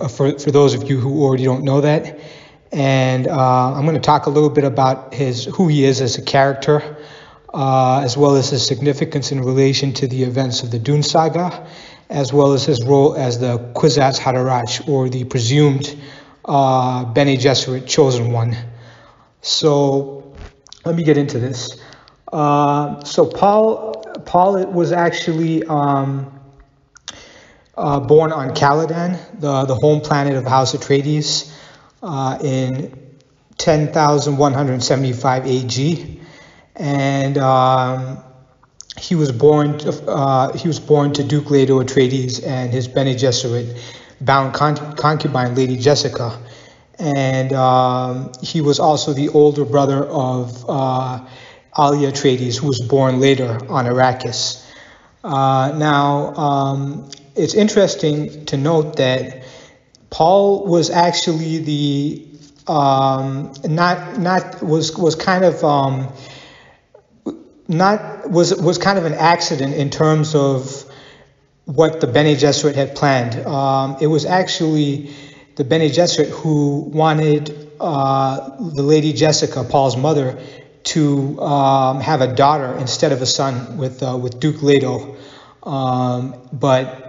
uh, for, for those of you who already don't know that. And uh, I'm going to talk a little bit about his who he is as a character, uh, as well as his significance in relation to the events of the Dune saga, as well as his role as the Kwisatz Haderach, or the presumed uh, Bene Gesserit chosen one. So let me get into this. Uh, so Paul, Paul was actually um, uh, born on Caladan, the, the home planet of House Atreides, uh, in 10,175 AG, and um, he was born. To, uh, he was born to Duke Leto Atreides and his Bene Gesserit bound con- concubine, Lady Jessica, and um, he was also the older brother of uh, Alia Atreides, who was born later on Arrakis. Uh, now, um, it's interesting to note that Paul was actually the um, not not was was kind of um, not was was kind of an accident in terms of what the Bene Gesserit had planned. Um, it was actually the Bene Gesserit who wanted uh, the Lady Jessica, Paul's mother, to um, have a daughter instead of a son with uh, with Duke Leto. Um, but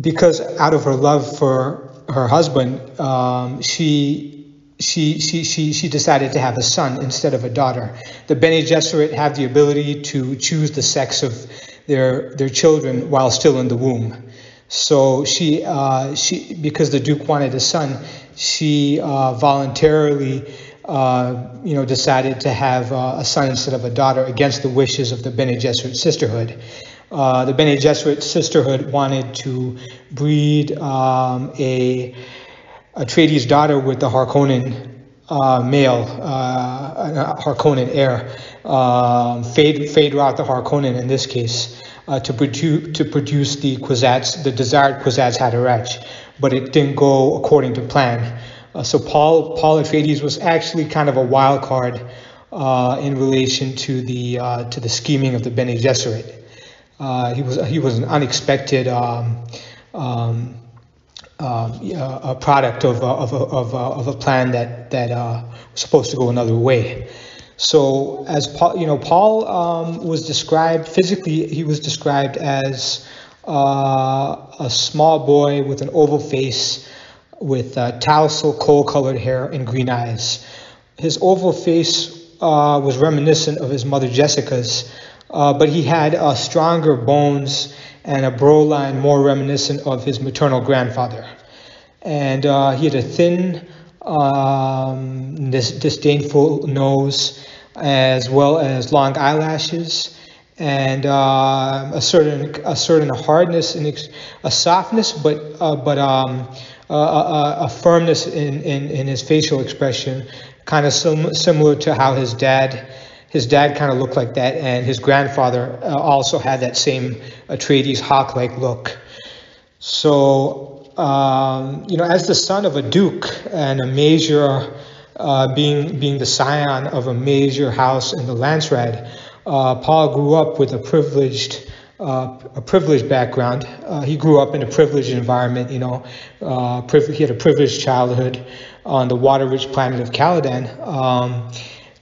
because out of her love for her husband, um, she she, she, she, she decided to have a son instead of a daughter. The Bene Gesserit have the ability to choose the sex of their, their children while still in the womb. So she, uh, she, because the Duke wanted a son, she uh, voluntarily, uh, you know, decided to have uh, a son instead of a daughter against the wishes of the Bene Gesserit sisterhood. Uh, the Bene Gesserit sisterhood wanted to breed um, a Atreides' daughter with the Harkonnen uh, male, uh, Harkonnen heir, um, fade, Feyd-Rautha Harkonnen in this case, uh, to, produce, to produce the Kwisatz, the desired Kwisatz Haderach, but it didn't go according to plan. Uh, so Paul, Paul Atreides was actually kind of a wild card uh, in relation to the, uh, to the scheming of the Bene Gesserit. He, was, he was an unexpected um, um, uh, a product of, of, of, of, a plan that, that uh, was supposed to go another way. So as Paul, you know, Paul um, was described physically, he was described as uh, a small boy with an oval face, with uh, tousle coal-colored hair and green eyes. His oval face uh, was reminiscent of his mother Jessica's, uh, but he had uh, stronger bones and a brow line more reminiscent of his maternal grandfather. And uh, he had a thin, um, dis- disdainful nose, as well as long eyelashes, and uh, a certain a certain hardness and ex- a softness, but uh, but um, a, firmness in, in, in his facial expression, kind of sim- similar to how his dad his dad kind of looked like that, and his grandfather uh, also had that same Atreides hawk-like look. So, um, you know, as the son of a duke and a major, uh, being being the scion of a major house in the Landsraad, uh, Paul grew up with a privileged. Uh, a privileged background. Uh, he grew up in a privileged environment. You know, uh, priv- he had a privileged childhood on the water-rich planet of Caladan. Um,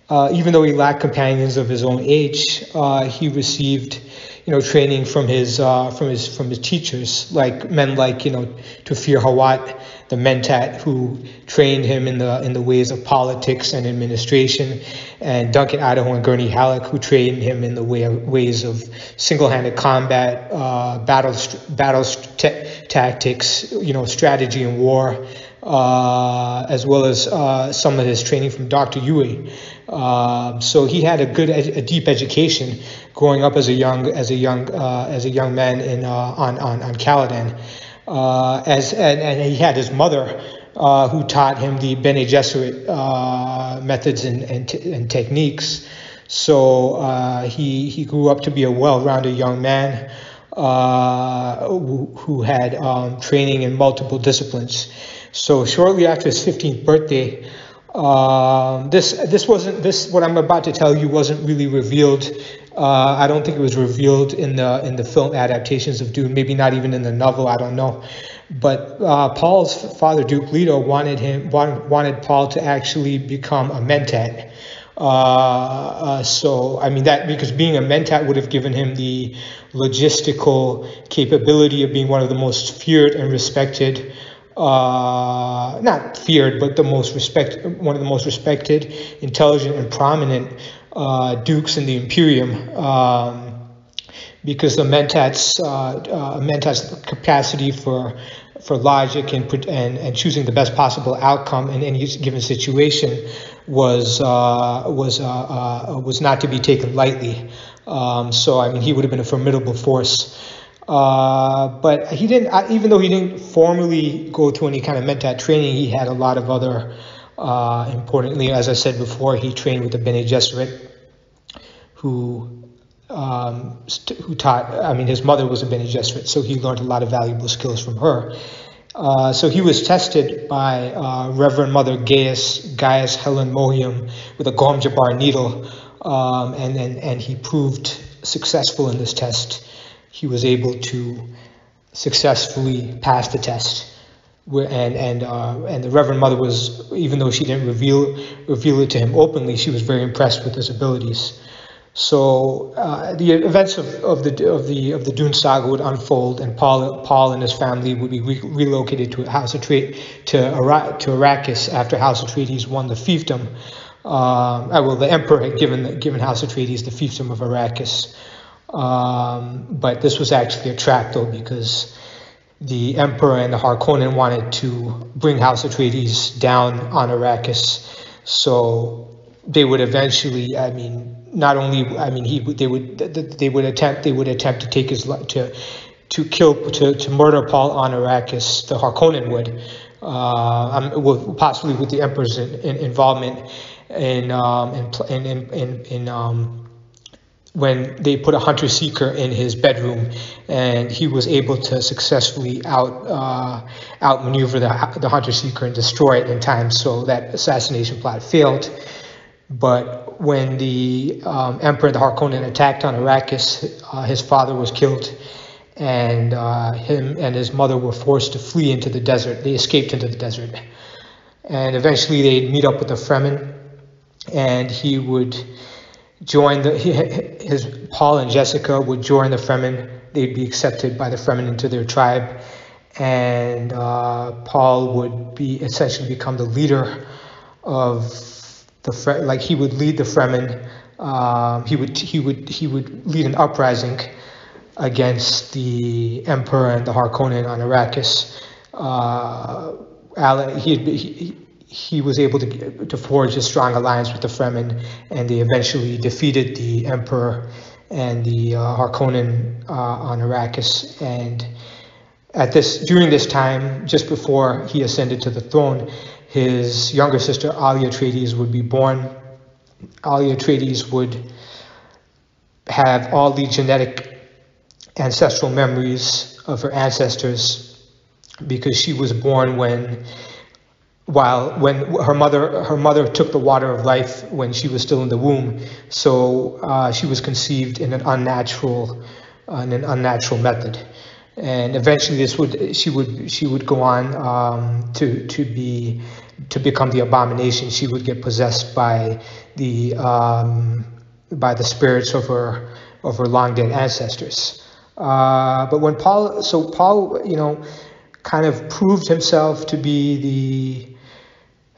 uh, even though he lacked companions of his own age, uh, he received, you know, training from his uh, from his from his teachers, like men like you know Thufir Hawat, the Mentat, who trained him in the in the ways of politics and administration, and Duncan Idaho and Gurney Halleck, who trained him in the way ways of single-handed combat, uh, battle battle tactics, you know, strategy and war. Uh, as well as uh, some of his training from Dr. Yui. Uh, so he had a good, a deep education growing up as a young, as a young, uh, as a young man in uh, on on on Caladan. As and, and, he had his mother who taught him the Bene Gesserit methods and and, t- and, techniques. So he he grew up to be a well-rounded young man. Who, who, had um, training in multiple disciplines. So shortly after his 15th birthday, uh, this this wasn't this what I'm about to tell you wasn't really revealed. Uh, I don't think it was revealed in the in the film adaptations of Dune. Maybe not even in the novel. I don't know. But uh, Paul's father, Duke Leto, wanted him wanted Paul to actually become a mentat. Uh, uh, so I mean that because being a mentat would have given him the logistical capability of being one of the most feared and respected, uh, not feared, but the most respect, one of the most respected, intelligent, and prominent uh, dukes in the Imperium. Um, because the mentat's uh, uh, mentat's capacity for for logic and, and and choosing the best possible outcome in any given situation was uh, was uh, was not to be taken lightly. Um, so I mean, he would have been a formidable force. Uh, but he didn't, even though he didn't formally go through any kind of mentat training, he had a lot of other, importantly, as I said before, he trained with the Bene Gesserit, who um, who taught, I mean, his mother was a Bene Gesserit, so he learned a lot of valuable skills from her. Uh, so he was tested by uh, Reverend Mother Gaius, Gaius Helen Mohiam with a Gom Jabbar needle, um, and, and, and he proved successful in this test. He was able to successfully pass the test. And and uh, and the Reverend Mother was, even though she didn't reveal reveal it to him openly, she was very impressed with his abilities. So uh, the events of, of the of the of the Dune saga would unfold, and Paul Paul and his family would be re- relocated to House Atreides to Ara- to Arrakis after House Atreides won the fiefdom. Uh, well, the Emperor had given given House Atreides the fiefdom of Arrakis, um, but this was actually a trap though because the Emperor and the Harkonnen wanted to bring House Atreides down on Arrakis, so they would eventually, I mean not only I mean he they would they would attempt they would attempt to take his to to kill to, to murder Paul on Arrakis. The Harkonnen would uh, um, possibly with the Emperor's in, in involvement in um, in in in, in um, when they put a hunter seeker in his bedroom and he was able to successfully out uh, outmaneuver the, the hunter seeker and destroy it in time so that assassination plot failed but when the um, Emperor the Harkonnen attacked on Arrakis, uh, his father was killed, and uh, him and his mother were forced to flee into the desert. They escaped into the desert, and eventually they'd meet up with the Fremen, and he would join the his Paul and Jessica would join the Fremen. They'd be accepted by the Fremen into their tribe, and uh, Paul would be essentially become the leader of the like he would lead the Fremen. Um, he would he would he would lead an uprising against the emperor and the Harkonnen on Arrakis. Uh, he, he he was able to to forge a strong alliance with the Fremen, and they eventually defeated the emperor and the uh, Harkonnen uh, on Arrakis. And at this during this time, just before he ascended to the throne, his younger sister Alia Atreides would be born. Alia Atreides would have all the genetic ancestral memories of her ancestors because she was born when while when her mother her mother took the water of life when she was still in the womb. So uh, she was conceived in an unnatural in an unnatural method. And eventually this would she would she would go on um, to to be to become the abomination, she would get possessed by the um, by the spirits of her of her long dead ancestors. Uh, but when Paul, so Paul, you know, kind of proved himself to be the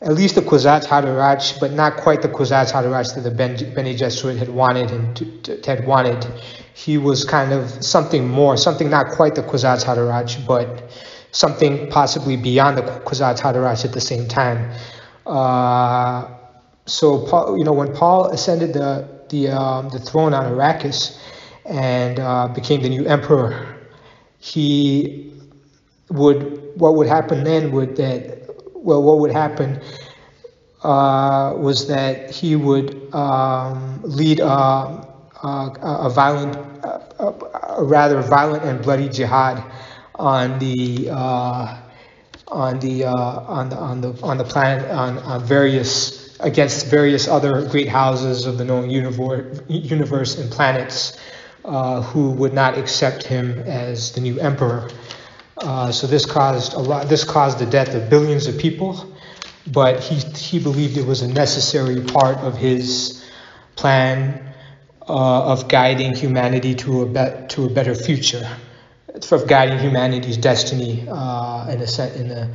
at least the Kwisatz Haderach, but not quite the Kwisatz Haderach that the ben, Bene Gesserit had wanted and had wanted. He was kind of something more, something not quite the Kwisatz Haderach, but something possibly beyond the Kwisatz Haderach at the same time. Uh, so Paul, you know, when Paul ascended the the um, the throne on Arrakis and uh, became the new emperor, he would what would happen then would that well what would happen uh, was that he would um, lead a, a, a violent, a, a rather violent and bloody jihad on the uh, on the uh, on the on the on the planet on, on various against various other great houses of the known universe, universe and planets uh, who would not accept him as the new emperor. Uh, so this caused a lot. This caused the death of billions of people, but he he believed it was a necessary part of his plan uh, of guiding humanity to a be- to a better future, of guiding humanity's destiny uh, in a se- in, a,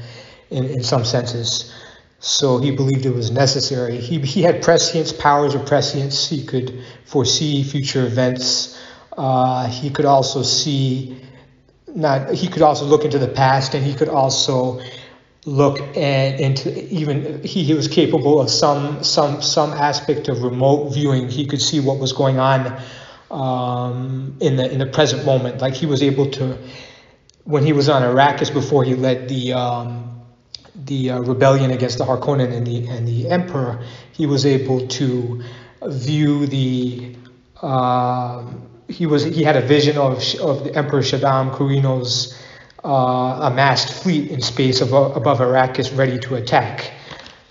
in in some senses. So he believed it was necessary. He he had prescience, powers of prescience. He could foresee future events. Uh, he could also see not he could also look into the past and he could also look and into even he, he was capable of some some some aspect of remote viewing. He could see what was going on um, in the in the present moment. Like he was able to when he was on Arrakis before he led the um, the uh, rebellion against the Harkonnen and the and the Emperor he was able to view the uh, he was he had a vision of of the Emperor Shaddam Corrino's uh, amassed fleet in space above, above Arrakis, ready to attack.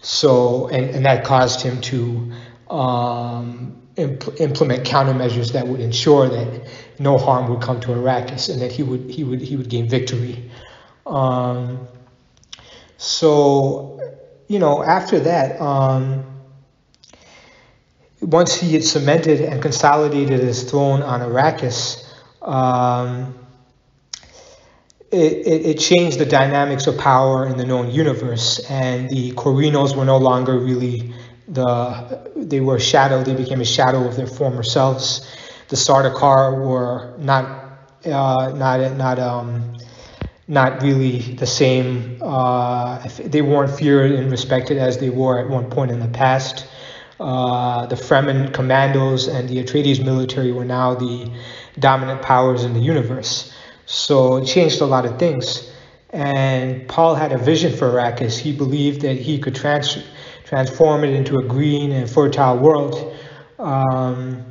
So and, and that caused him to um, imp- implement countermeasures that would ensure that no harm would come to Arrakis and that he would he would he would gain victory. Um, so you know after that. Um, once he had cemented and consolidated his throne on Arrakis, um, it, it, it, changed the dynamics of power in the known universe, and the Corrinos were no longer really the they were a shadow. They became a shadow of their former selves. The Sardaukar were not uh, not not um, not really the same. Uh, they weren't feared and respected as they were at one point in the past. Uh, the Fremen commandos and the Atreides military were now the dominant powers in the universe. So it changed a lot of things. And Paul had a vision for Arrakis. He believed that he could trans- transform it into a green and fertile world. Um,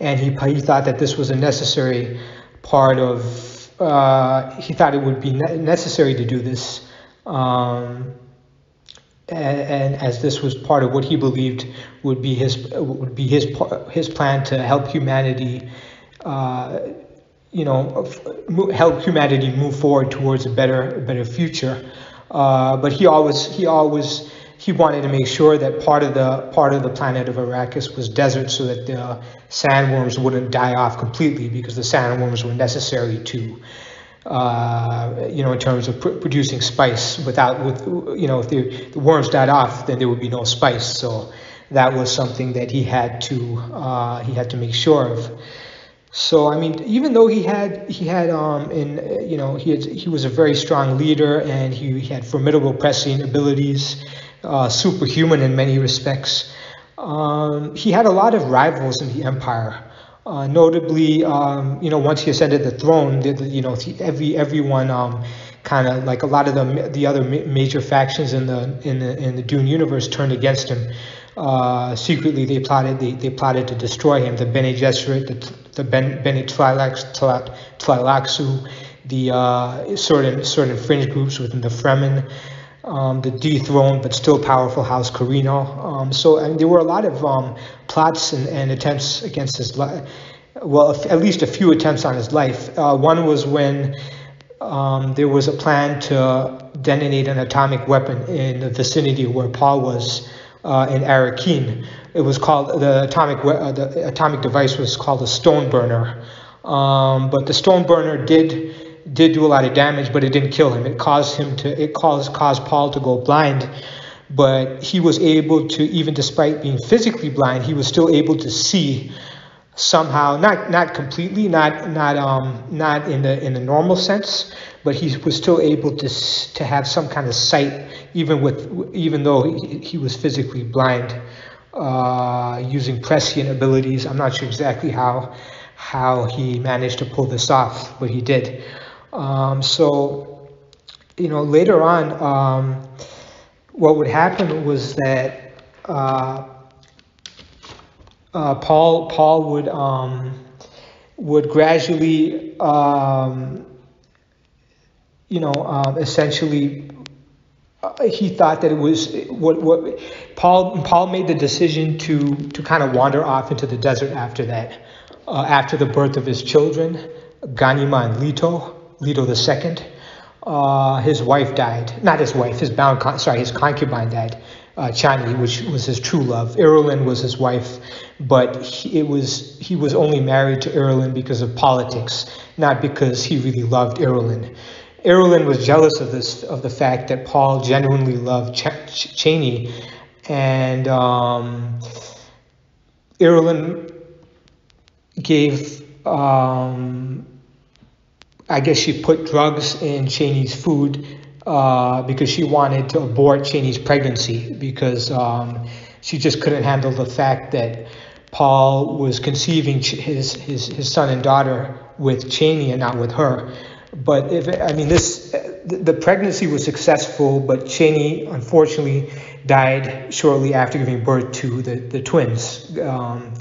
and he, he thought that this was a necessary part of, uh, he thought it would be ne- necessary to do this. Um, and, as this was part of what he believed would be his would be his his plan to help humanity, uh, you know, help humanity move forward towards a better better future. Uh, but he always he always he wanted to make sure that part of the part of the planet of Arrakis was desert, so that the sandworms wouldn't die off completely, because the sandworms were necessary to uh, you know, in terms of pr- producing spice. Without, with you know, if the, the, worms died off, then there would be no spice. So that was something that he had to uh, he had to make sure of. So I mean, even though he had he had um in you know he had, he was a very strong leader and he, he had formidable prescient abilities, uh, superhuman in many respects. Um, he had a lot of rivals in the empire. Uh, notably, um, you know, once he ascended the throne, the, the, you know, every everyone um, kind of like a lot of the the other major factions in the in the in the Dune universe turned against him. Uh, secretly, they plotted they, they plotted to destroy him. The Bene Gesserit, the the ben, Bene Tleilax, Tleilaxu, the uh, certain certain fringe groups within the Fremen um, the dethroned but still powerful House Corrino. Um, so mean, there were a lot of um, plots and, and, attempts against his life. Well, at least a few attempts on his life. Uh, one was when um, there was a plan to detonate an atomic weapon in the vicinity where Paul was uh, in Arrakeen. It was called the atomic uh, the atomic device was called a stone burner, um, but the stone burner did did do a lot of damage, but it didn't kill him. It caused him to it caused caused Paul to go blind, but he was able to even despite being physically blind, he was still able to see somehow not not completely not not um not in the in the normal sense but he was still able to to have some kind of sight even with even though he, he was physically blind uh, using prescient abilities. I'm not sure exactly how how he managed to pull this off but he did um, so, you know, later on, um, what would happen was that uh, uh, Paul Paul would um, would gradually, um, you know, um, essentially. Uh, he thought that it was what what Paul Paul made the decision to to kind of wander off into the desert after that, uh, after the birth of his children, Ghanima and Leto. Leto II. uh, his wife died. Not his wife, his bound, con- sorry, his concubine died. Uh, which was his true love. Irulan was his wife, but he, it was he was only married to Irulan because of politics, not because he really loved Irulan. Irulan was jealous of this of the fact that Paul genuinely loved Ch- Ch- Chani, and um, gave um, I guess she put drugs in Chani's food uh, because she wanted to abort Chani's pregnancy because um, she just couldn't handle the fact that Paul was conceiving his, his, his son and daughter with Cheney and not with her. But if I mean this, the pregnancy was successful, but Cheney unfortunately died shortly after giving birth to the, the twins. Um,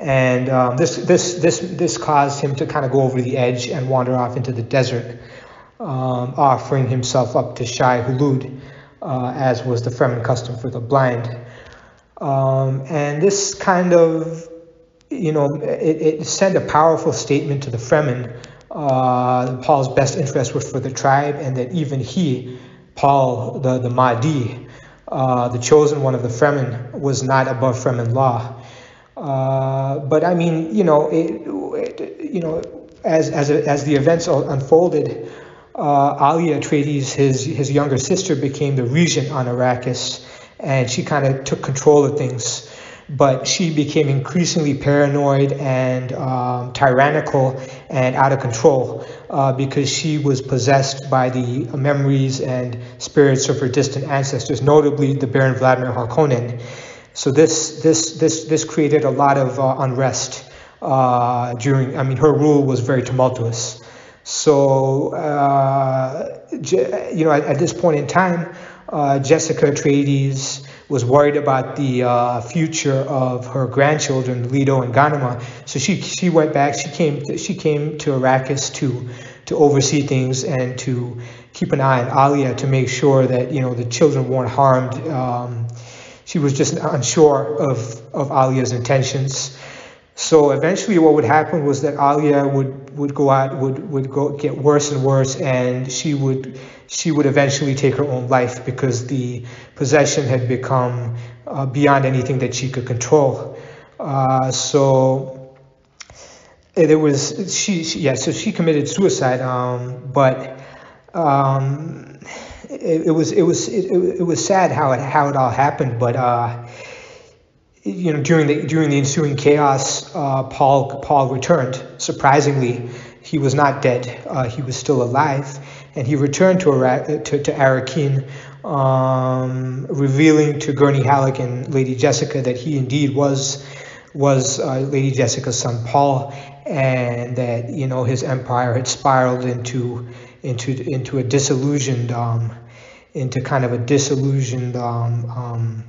and um, this this this this caused him to kind of go over the edge and wander off into the desert, um, offering himself up to Shai Hulud, uh, as was the Fremen custom for the blind. Um, and this kind of, you know, it, it, sent a powerful statement to the Fremen. Uh, Paul's best interest was for the tribe, and that even he, Paul, the the Mahdi, uh, the chosen one of the Fremen, was not above Fremen law. Uh, but I mean, you know, it, it, you know, as as as the events unfolded, uh, Alia Atreides, his his younger sister, became the regent on Arrakis, and she kind of took control of things. But she became increasingly paranoid and um, tyrannical and out of control uh, because she was possessed by the memories and spirits of her distant ancestors, notably the Baron Vladimir Harkonnen. So this this this this created a lot of uh, unrest uh, during. I mean, her rule was very tumultuous. So uh, you know, at, at, this point in time, uh, Jessica Atreides was worried about the uh, future of her grandchildren, Leto and Ghanima. So she she went back. She came to, she came to Arrakis to to oversee things and to keep an eye on Alia to make sure that you know the children weren't harmed. Um, she was just unsure of, of Alia's intentions. So eventually what would happen was that Alia would, would go out, would, would go get worse and worse, and she would she would eventually take her own life because the possession had become uh, beyond anything that she could control. Uh, so there was she, she, yeah so she committed suicide um, but um, it, was it was it, it, was sad how it how it all happened, but uh, you know during the during the ensuing chaos, uh, Paul Paul returned. Surprisingly, he was not dead; uh, he was still alive, and he returned to Ara- to, to um, revealing to Gurney Halleck and Lady Jessica that he indeed was was uh, Lady Jessica's son Paul, and that you know his empire had spiraled into into into a disillusioned um, into kind of a disillusioned um, um,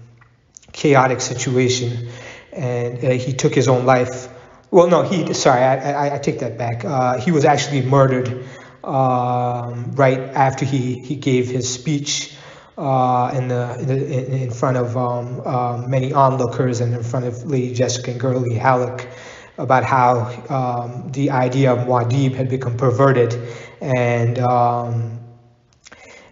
chaotic situation. And uh, he took his own life. Well no he sorry I, I, I take that back. Uh, he was actually murdered um, right after he, he gave his speech uh, in, the, in, in front of um, uh, many onlookers and in front of Lady Jessica and Gurney Halleck about how um, the idea of Muad'Dib had become perverted and um,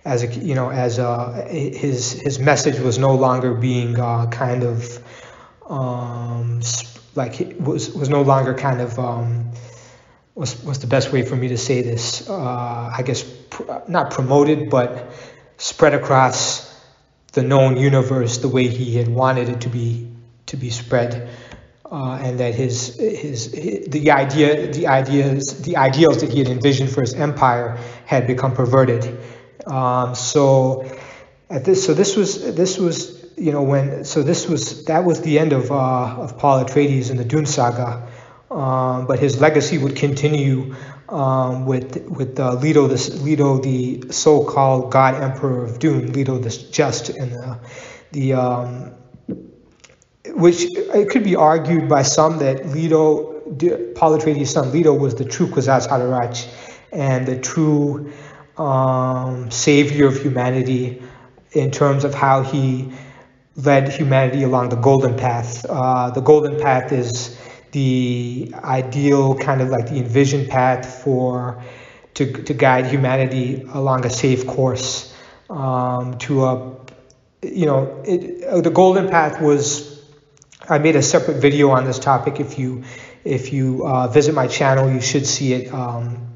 as a, you know as a, his his message was no longer being uh, kind of um, like was was no longer kind of um, was was the best way for me to say this uh, I guess pr- not promoted but spread across the known universe the way he had wanted it to be to be spread uh, and that his, his, his the idea the ideas the ideals that he had envisioned for his empire had become perverted. Um, so at this so this was this was you know when so this was that was the end of uh, of Paul Atreides in the Dune saga. Um, but his legacy would continue um, with with uh, Leto, the Leto, the so-called God Emperor of Dune, Leto the Just, and the the um, which it could be argued by some that Leto, Paul Atreides' son Leto, was the true Kwisatz Haderach and the true um, savior of humanity in terms of how he led humanity along the golden path. Uh, the golden path is the ideal kind of like the envisioned path for to, to guide humanity along a safe course um, to a you know it, uh, the golden path was I made a separate video on this topic if you if you uh, visit my channel you should see it um,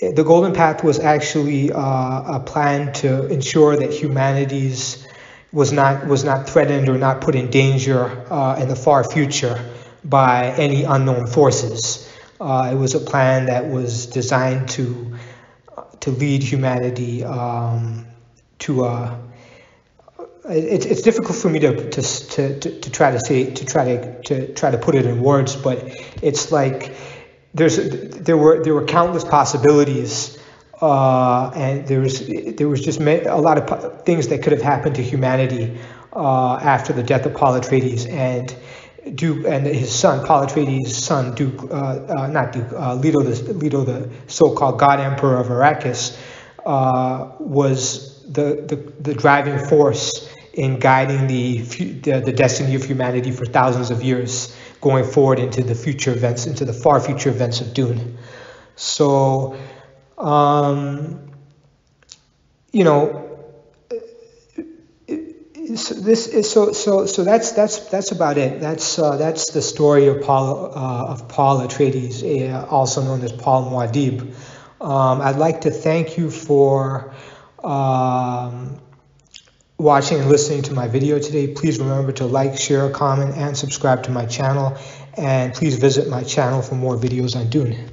the golden path was actually uh, a plan to ensure that humanity's was not was not threatened or not put in danger uh, in the far future by any unknown forces. Uh, it was a plan that was designed to to lead humanity um, to a. It, it's difficult for me to, to, to, to try to say to try to, to try to put it in words, but it's like there's there were there were countless possibilities uh, and there was there was just a lot of things that could have happened to humanity uh, after the death of Paul Atreides and Duke and his son Paul Atreides' son Duke uh, uh not Duke uh, Leto the Leto the so-called God Emperor of Arrakis uh, was the, the the driving force in guiding the, the the destiny of humanity for thousands of years going forward into the future events into the far future events of Dune. So um, you know, so this is so so so that's that's that's about it. That's uh, that's the story of Paul uh, of Paul Atreides, uh, also known as Paul Muad'Dib. Um, I'd like to thank you for um, watching and listening to my video today. Please remember to like, share, comment, and subscribe to my channel. And please visit my channel for more videos on Dune.